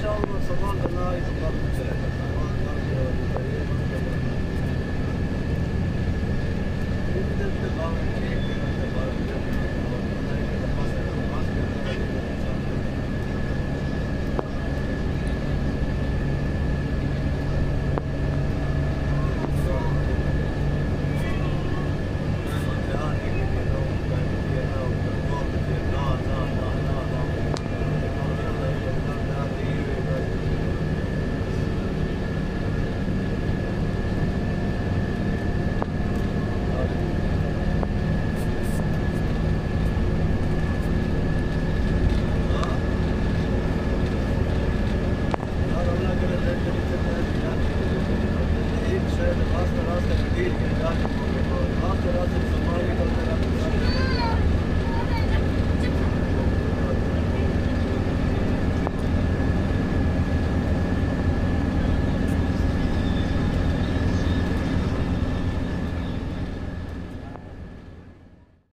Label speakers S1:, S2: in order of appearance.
S1: Thank you. said the master asked the deal